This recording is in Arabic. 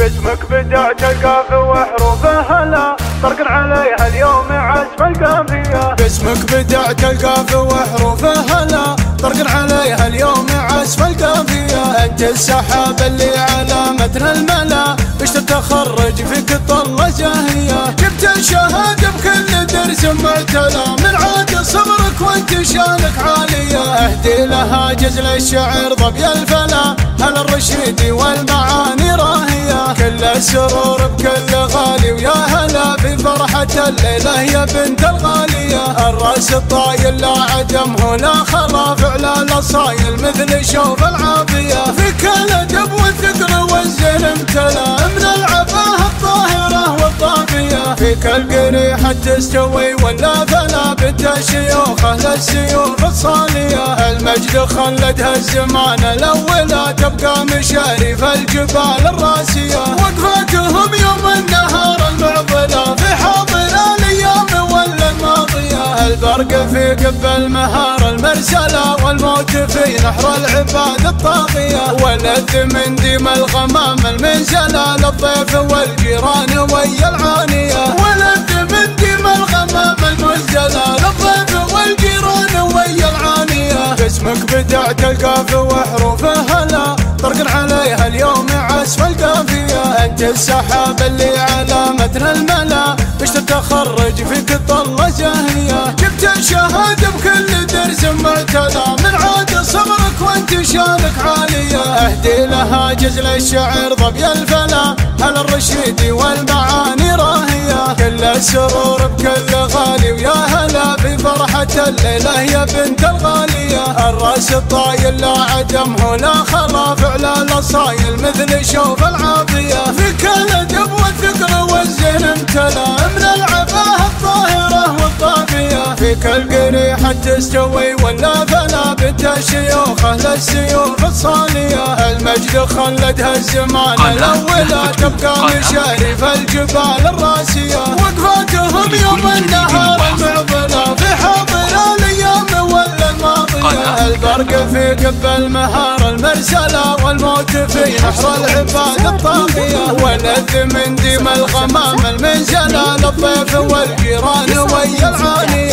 باسمك بدأت القافي وحروفه هلا طرق عليها اليوم عزف القافية باسمك بدأت القافي وحروفه هلا طرق عليها اليوم عزف القافية أنت السحاب اللي على متن الملا. إيش تتخرج فيك طلة جاهية جبت الشهادة بكل درس معتلى من عاد صبرك وانت شانك عالية. أهدي لها جزل الشعر ضبي الفلا. هل الرشيدي والمعاني كل السرور بكل غالي ويا هلا في فرحة الليلة يا بنت الغالية الرأس الطايل لا عدم لا خلا فعل الأصايل مثل شوف العافية. في كل ادب والثقل والزين امتلأ من العفاه الطاهرة والطافية. فيك القريحة تستوي ولا فلا بنت الشيوخ أهل السيوف الصالية. المجد خلدها الزمان الأولى تبقى مشارف الجبال الراسية. البرق في قب المهار المرسلة والموت في نحر العباد الطاغية. ولد من ديم الغمام المنزلة للضيف والجيران ويا العانية. ولد من ديم الغمام المنزلة للضيف والجيران ويا العانية. باسمك بدعت القافي وحروفه هلا طرق عليها اليوم عزف القافية. أنت السحاب اللي على متن الملا. إيش تتخرج فيك طلة جاهية شانك عالية اهدي لها جزل الشعر ضبي الفلا هل الرشيدي والمعاني راهية؟ كل السرور بكل غالي ويا هلا في فرحة الليلة يا بنت الغالية. الرأس الطايل لا عدم لا خلا فعل الأصايل مثل شوف العافية. في كل ادب والثقل والزين امتلأ. من العفاه الطاهرة والطافية. فيك القريحة تستوي ولا فلا السيوف الصالية المجد خلدها الزمان الأولى تبقى مشارف الجبال الراسية. وقفاتهم يوم النهار المعضلة في حاضر الأيام ولا الماضية البرق في قب المهار المرسلة والموت في نحر العباد الطاغية. ولد من ديم الغمام المنزلة للضيف والجيران ويا العانية